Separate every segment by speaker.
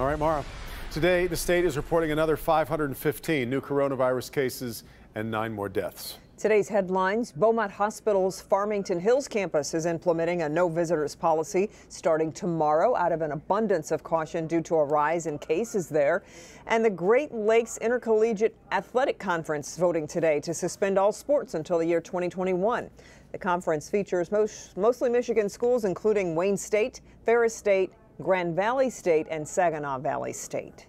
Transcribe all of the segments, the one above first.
Speaker 1: All right, Mara. Today, the state is reporting another 515 new coronavirus cases and nine more deaths.
Speaker 2: Today's headlines Beaumont Hospital's Farmington Hills campus is implementing a no visitors policy starting tomorrow out of an abundance of caution due to a rise in cases there. And the Great Lakes Intercollegiate Athletic Conference voting today to suspend all sports until the year 2021. The conference features most, mostly Michigan schools, including Wayne State, Ferris State, Grand Valley State, and Saginaw Valley State.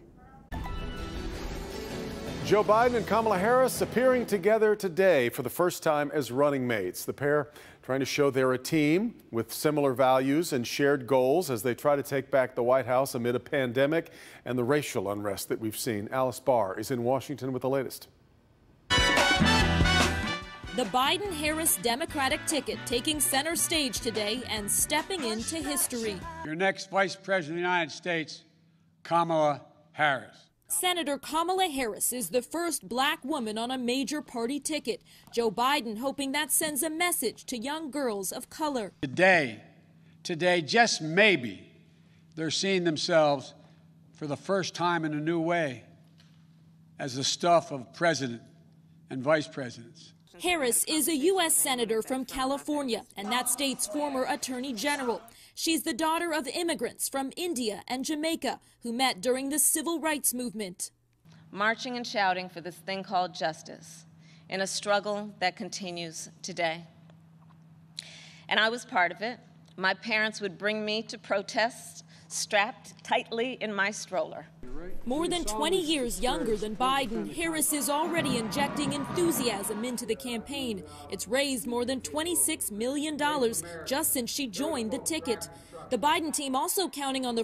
Speaker 1: Joe Biden and Kamala Harris appearing together today for the first time as running mates. The pair trying to show they're a team with similar values and shared goals as they try to take back the White House amid a pandemic and the racial unrest that we've seen. Alice Barr is in Washington with the latest.
Speaker 3: The Biden Harris Democratic ticket taking center stage today and stepping into history.
Speaker 4: Your next Vice President of the United States, Kamala Harris.
Speaker 3: Senator Kamala Harris is the first black woman on a major party ticket. Joe Biden hoping that sends a message to young girls of color.
Speaker 4: Today, today, just maybe, they're seeing themselves for the first time in a new way as the stuff of president and vice presidents.
Speaker 3: Harris is a U.S. Senator from California and that state's former Attorney General. She's the daughter of immigrants from India and Jamaica who met during the civil rights movement.
Speaker 5: Marching and shouting for this thing called justice in a struggle that continues today. And I was part of it. My parents would bring me to protests strapped tightly in my stroller.
Speaker 3: More than 20 years younger than Biden, Harris is already injecting enthusiasm into the campaign. It's raised more than $26 million just since she joined the ticket. The Biden team also counting on the